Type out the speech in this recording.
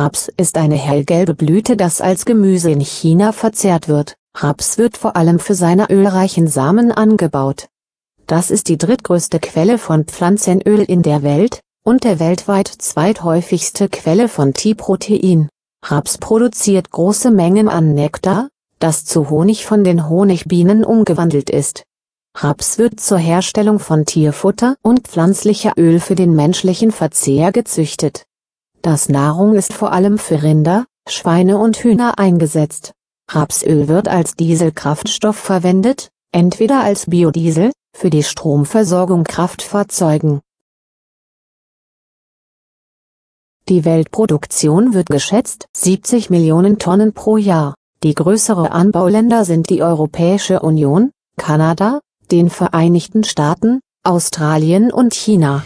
Raps ist eine hellgelbe Blüte, das als Gemüse in China verzehrt wird. Raps wird vor allem für seine ölreichen Samen angebaut. Das ist die drittgrößte Quelle von Pflanzenöl in der Welt, und der weltweit zweithäufigste Quelle von T-Protein. Raps produziert große Mengen an Nektar, das zu Honig von den Honigbienen umgewandelt ist. Raps wird zur Herstellung von Tierfutter und pflanzlicher Öl für den menschlichen Verzehr gezüchtet. Das Nahrung ist vor allem für Rinder, Schweine und Hühner eingesetzt. Rapsöl wird als Dieselkraftstoff verwendet, entweder als Biodiesel, für die Stromversorgung Kraftfahrzeugen. Die Weltproduktion wird geschätzt 70 Millionen Tonnen pro Jahr. Die größere Anbauländer sind die Europäische Union, Kanada, den Vereinigten Staaten, Australien und China.